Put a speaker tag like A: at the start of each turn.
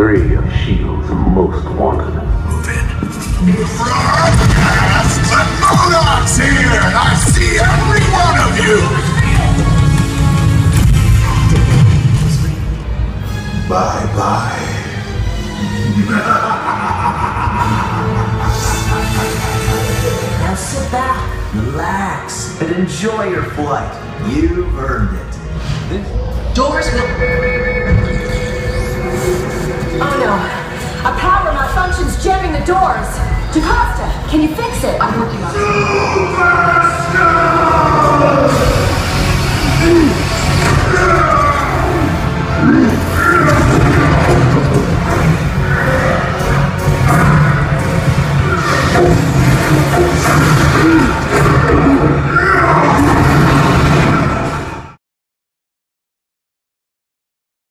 A: three of S.H.I.E.L.D.'s most wanted.
B: Broadcast! The Monarch's here, I see every one of you! Bye-bye.
C: Now sit back, relax, and enjoy your flight. You've earned it.
D: Doors will.
E: Doors. Jocasta, can you fix it?
D: I'm working on it.